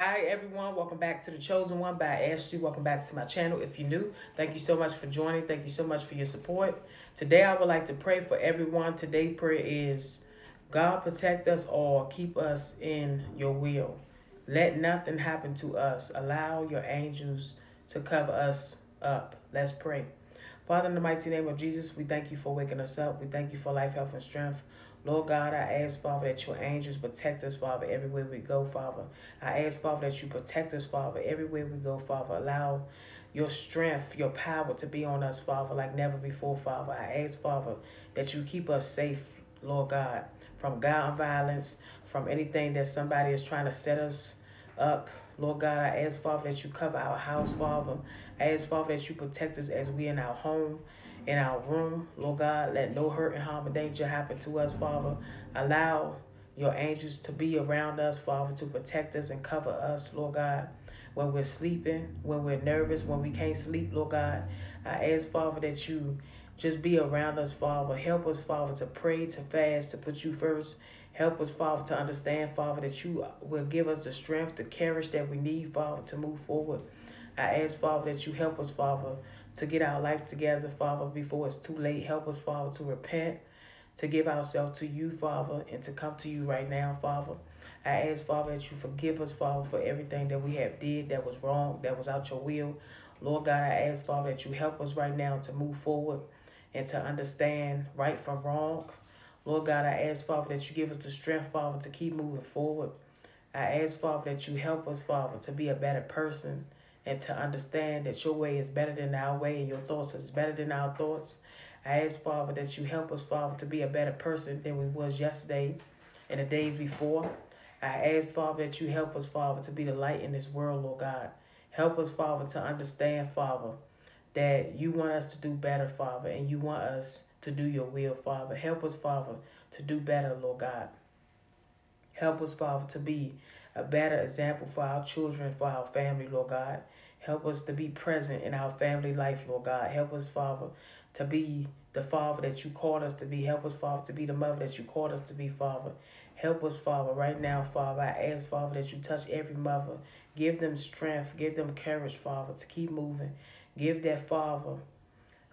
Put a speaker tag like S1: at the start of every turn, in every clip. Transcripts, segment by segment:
S1: Hi everyone, welcome back to The Chosen One by Ashley. Welcome back to my channel. If you're new, thank you so much for joining. Thank you so much for your support. Today I would like to pray for everyone. Today's prayer is God protect us all, keep us in your will. Let nothing happen to us. Allow your angels to cover us up. Let's pray. Father, in the mighty name of Jesus, we thank you for waking us up. We thank you for life, health, and strength. Lord God, I ask, Father, that your angels protect us, Father, everywhere we go, Father. I ask, Father, that you protect us, Father, everywhere we go, Father. Allow your strength, your power to be on us, Father, like never before, Father. I ask, Father, that you keep us safe, Lord God, from gun violence, from anything that somebody is trying to set us up. Lord God, I ask, Father, that you cover our house, Father. I ask, Father, that you protect us as we in our home in our room. Lord God, let no hurt and harm and danger happen to us, Father. Allow your angels to be around us, Father, to protect us and cover us, Lord God. When we're sleeping, when we're nervous, when we can't sleep, Lord God, I ask, Father, that you just be around us, Father. Help us, Father, to pray, to fast, to put you first. Help us, Father, to understand, Father, that you will give us the strength, the courage that we need, Father, to move forward. I ask, Father, that you help us, Father, to get our life together, Father, before it's too late. Help us, Father, to repent, to give ourselves to you, Father, and to come to you right now, Father. I ask, Father, that you forgive us, Father, for everything that we have did that was wrong, that was out your will. Lord God, I ask, Father, that you help us right now to move forward and to understand right from wrong. Lord God, I ask, Father, that you give us the strength, Father, to keep moving forward. I ask, Father, that you help us, Father, to be a better person, and to understand that your way is better than our way and your thoughts is better than our thoughts. I ask, Father, that you help us, Father, to be a better person than we was yesterday and the days before. I ask, Father, that you help us, Father, to be the light in this world, Lord God. Help us, Father, to understand, Father, that you want us to do better, Father, and you want us to do your will, Father. Help us, Father, to do better, Lord God. Help us, Father, to be a better example for our children, for our family, Lord God. Help us to be present in our family life, Lord God. Help us, Father, to be the father that you called us to be. Help us, Father, to be the mother that you called us to be, Father. Help us, Father, right now, Father. I ask, Father, that you touch every mother. Give them strength. Give them courage, Father, to keep moving. Give that Father,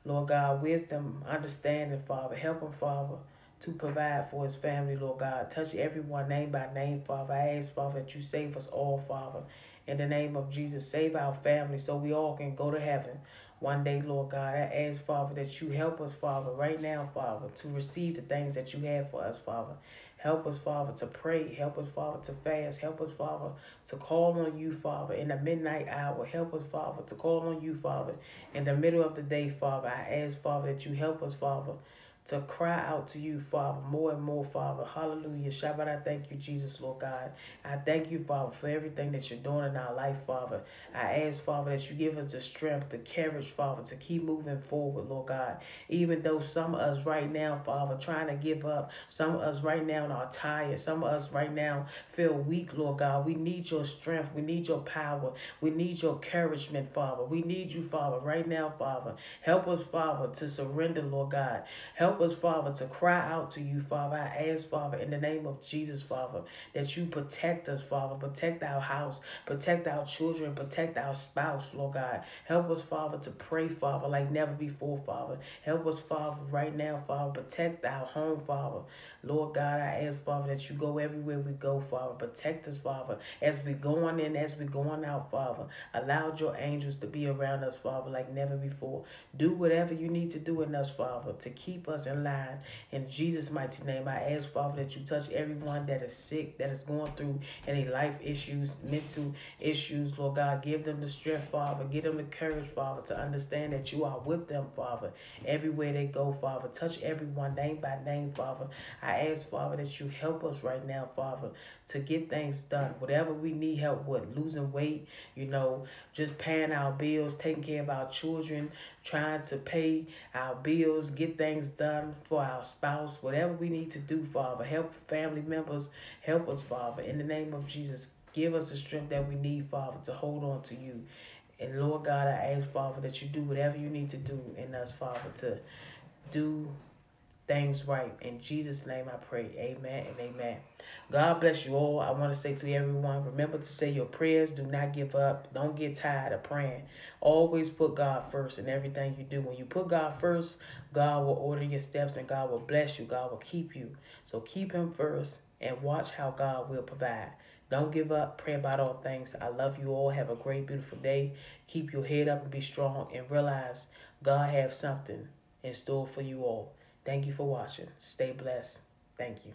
S1: Lord God, wisdom, understanding, Father. Help them, Father, to provide for his family, Lord God. Touch everyone name by name, Father. I ask, Father, that you save us all, Father. In the name of Jesus, save our family so we all can go to heaven one day, Lord God. I ask, Father, that you help us, Father, right now, Father, to receive the things that you have for us, Father. Help us, Father, to pray. Help us, Father, to fast. Help us, Father, to call on you, Father, in the midnight hour. Help us, Father, to call on you, Father, in the middle of the day, Father. I ask, Father, that you help us, Father, to cry out to you, Father, more and more, Father. Hallelujah. Shabbat, I thank you, Jesus, Lord God. I thank you, Father, for everything that you're doing in our life, Father. I ask, Father, that you give us the strength, the courage, Father, to keep moving forward, Lord God. Even though some of us right now, Father, trying to give up, some of us right now are tired, some of us right now feel weak, Lord God. We need your strength. We need your power. We need your encouragement, Father. We need you, Father, right now, Father. Help us, Father, to surrender, Lord God. Help Help us, Father, to cry out to you, Father. I ask, Father, in the name of Jesus, Father, that you protect us, Father. Protect our house, protect our children, protect our spouse, Lord God. Help us, Father, to pray, Father, like never before, Father. Help us, Father, right now, Father. Protect our home, Father. Lord God, I ask, Father, that you go everywhere we go, Father. Protect us, Father, as we go on in, as we go on out, Father. Allow your angels to be around us, Father, like never before. Do whatever you need to do in us, Father, to keep us in line. In Jesus' mighty name, I ask, Father, that you touch everyone that is sick, that is going through any life issues, mental issues, Lord God. Give them the strength, Father. Give them the courage, Father, to understand that you are with them, Father, everywhere they go, Father. Touch everyone name by name, Father. I ask, Father, that you help us right now, Father, to get things done. Whatever we need help with, losing weight, you know, just paying our bills, taking care of our children, trying to pay our bills, get things done for our spouse, whatever we need to do, Father. Help family members, help us, Father. In the name of Jesus, give us the strength that we need, Father, to hold on to you. And Lord God, I ask, Father, that you do whatever you need to do in us, Father, to do things right. In Jesus' name I pray. Amen and amen. God bless you all. I want to say to everyone, remember to say your prayers. Do not give up. Don't get tired of praying. Always put God first in everything you do. When you put God first, God will order your steps and God will bless you. God will keep you. So keep him first and watch how God will provide. Don't give up. Pray about all things. I love you all. Have a great, beautiful day. Keep your head up and be strong and realize God has something in store for you all. Thank you for watching. Stay blessed. Thank you.